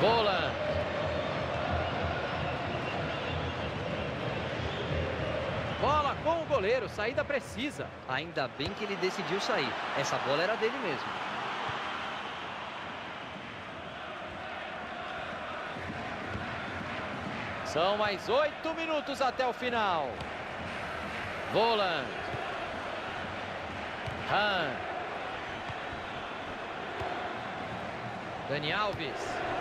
Volan. Bola com o goleiro, saída precisa. Ainda bem que ele decidiu sair. Essa bola era dele mesmo. São mais oito minutos até o final. Voland. Han. Dani Alves.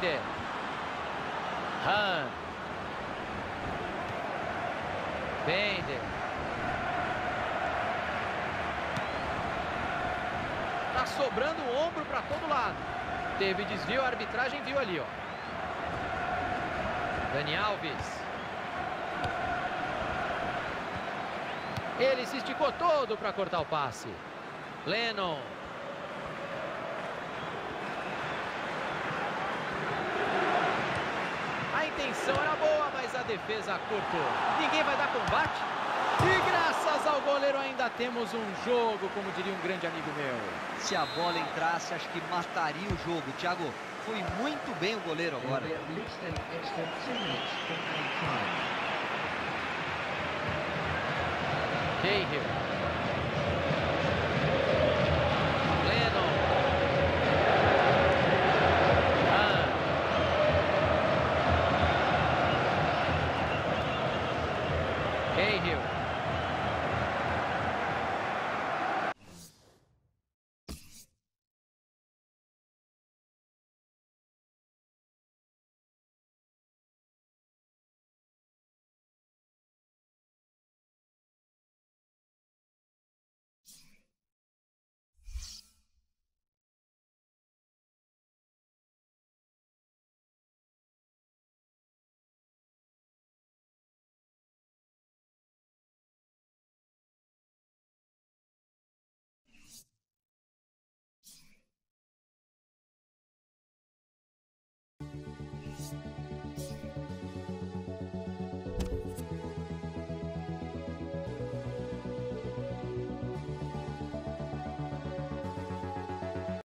Bender. Han. Bender. Tá sobrando o ombro para todo lado. Teve desvio, a arbitragem viu ali, ó. Dani Alves. Ele se esticou todo para cortar o passe. Lennon. A intenção era boa, mas a defesa cortou. Ninguém vai dar combate? E graças ao goleiro ainda temos um jogo, como diria um grande amigo meu. Se a bola entrasse, acho que mataria o jogo. Thiago, foi muito bem o goleiro agora. Cahill. Cahill.